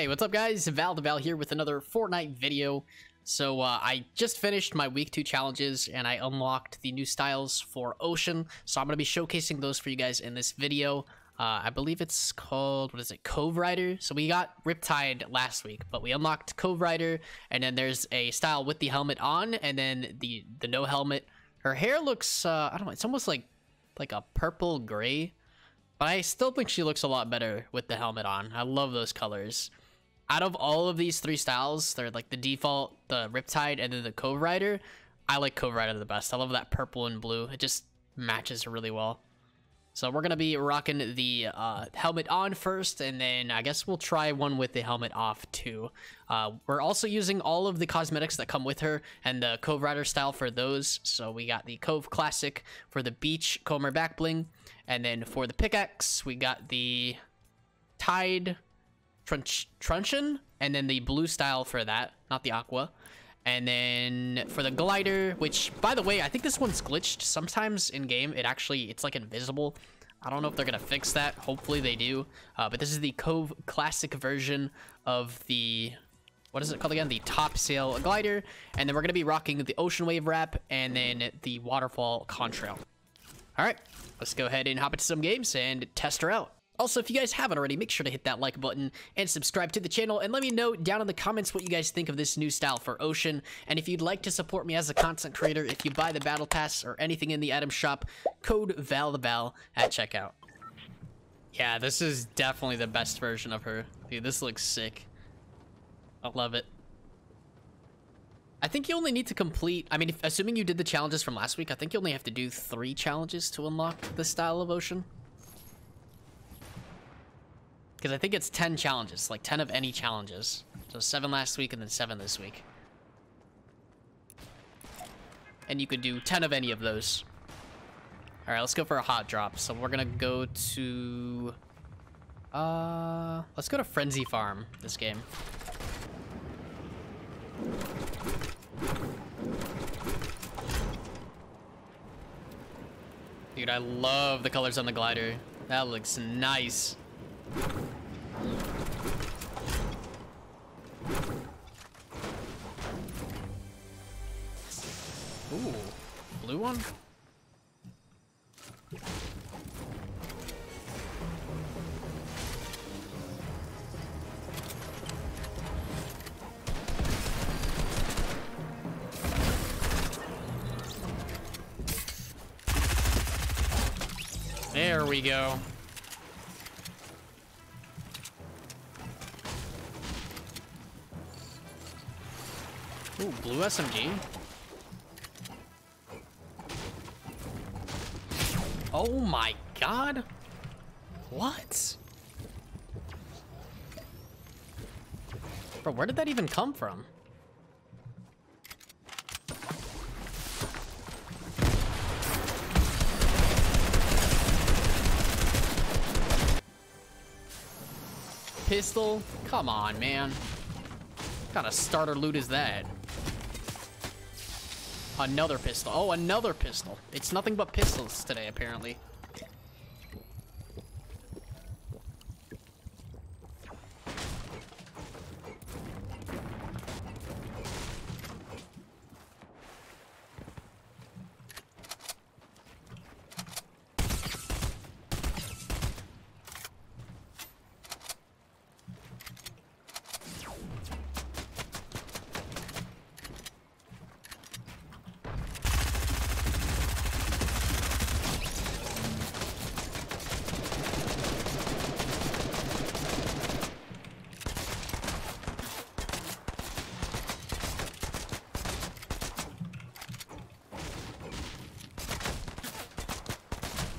Hey, what's up guys? Val the Val here with another Fortnite video. So uh, I just finished my week two challenges and I unlocked the new styles for Ocean. So I'm going to be showcasing those for you guys in this video. Uh, I believe it's called, what is it, Cove Rider? So we got Riptide last week, but we unlocked Cove Rider and then there's a style with the helmet on and then the, the no helmet. Her hair looks, uh, I don't know, it's almost like, like a purple gray. But I still think she looks a lot better with the helmet on. I love those colors out of all of these three styles, they're like the default, the Riptide, and then the Cove Rider. I like Cove Rider the best. I love that purple and blue. It just matches really well. So we're going to be rocking the uh, helmet on first, and then I guess we'll try one with the helmet off too. Uh, we're also using all of the cosmetics that come with her and the Cove Rider style for those. So we got the Cove Classic for the Beachcomber back bling, and then for the pickaxe, we got the Tide Trunch Truncheon, and then the blue style for that, not the aqua. And then for the glider, which, by the way, I think this one's glitched. Sometimes in-game, it actually, it's like invisible. I don't know if they're going to fix that. Hopefully they do. Uh, but this is the Cove Classic version of the, what is it called again? The Top Sail glider. And then we're going to be rocking the Ocean Wave wrap and then the Waterfall Contrail. All right, let's go ahead and hop into some games and test her out. Also, if you guys haven't already, make sure to hit that like button and subscribe to the channel and let me know down in the comments what you guys think of this new style for Ocean. And if you'd like to support me as a content creator, if you buy the Battle Pass or anything in the item shop, code VALTHEVAL at checkout. Yeah, this is definitely the best version of her. Dude, this looks sick. I love it. I think you only need to complete, I mean, if, assuming you did the challenges from last week, I think you only have to do three challenges to unlock the style of Ocean. Because I think it's 10 challenges, like 10 of any challenges. So 7 last week and then 7 this week. And you could do 10 of any of those. Alright, let's go for a hot drop. So we're gonna go to... Uh, let's go to Frenzy Farm this game. Dude, I love the colors on the glider. That looks nice. Ooh, blue one? There we go. Ooh, blue SMG. Oh my god. What? Bro, where did that even come from? Pistol? Come on, man. What kind of starter loot is that? Another pistol. Oh, another pistol. It's nothing but pistols today, apparently.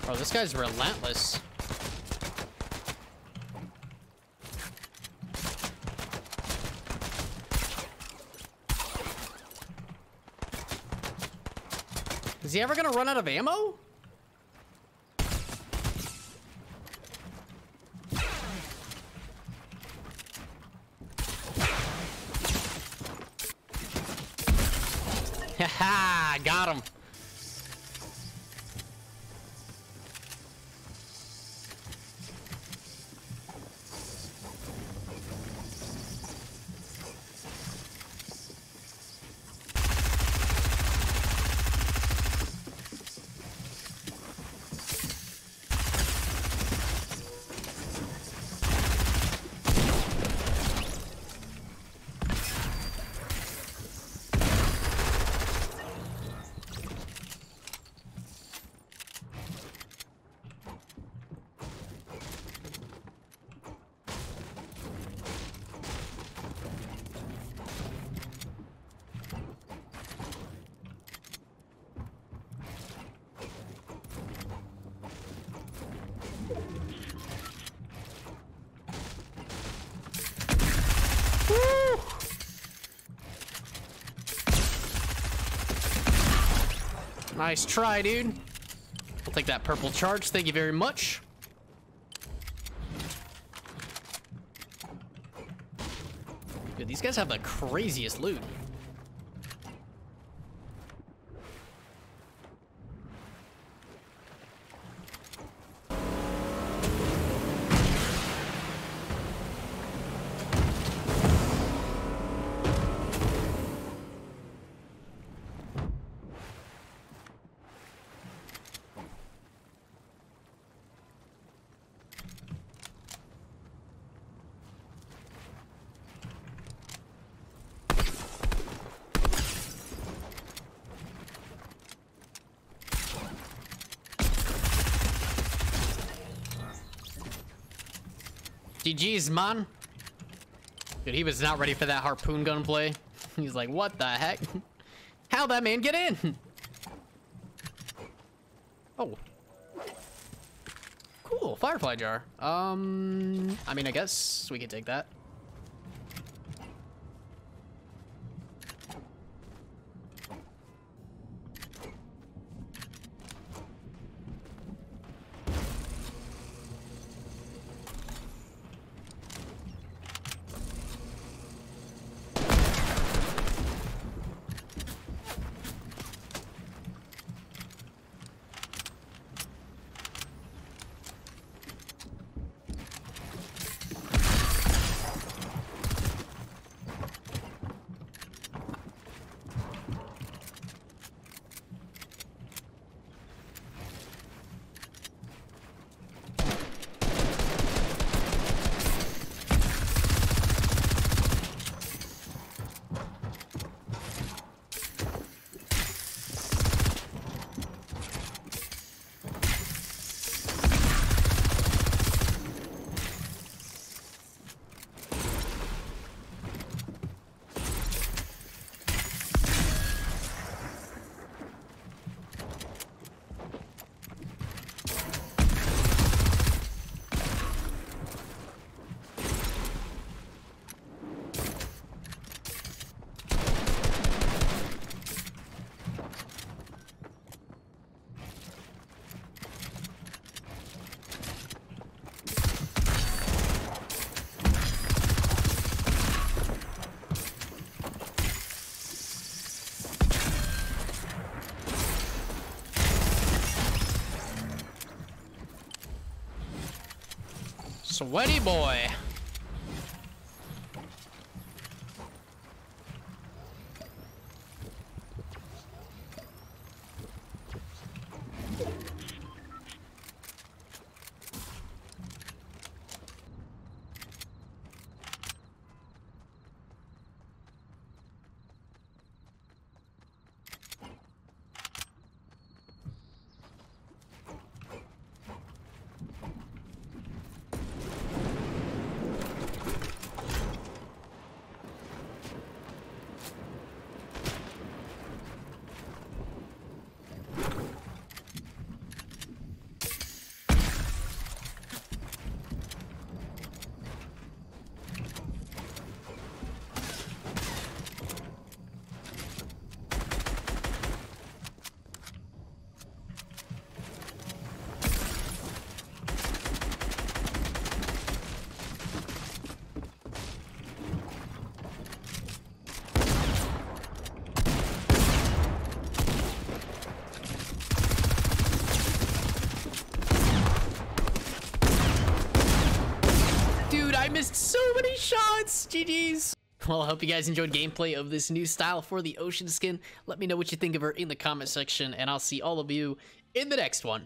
Bro, this guy's relentless. Is he ever gonna run out of ammo? Ha! Got him. Nice try, dude. I'll take that purple charge. Thank you very much. Dude, these guys have the craziest loot. GG's, man. Dude, he was not ready for that harpoon gunplay. He's like, what the heck? How'd that man get in? Oh. Cool, firefly jar. Um, I mean, I guess we could take that. Sweaty boy. Missed so many shots. GG's. Well, I hope you guys enjoyed gameplay of this new style for the Ocean skin. Let me know what you think of her in the comment section, and I'll see all of you in the next one.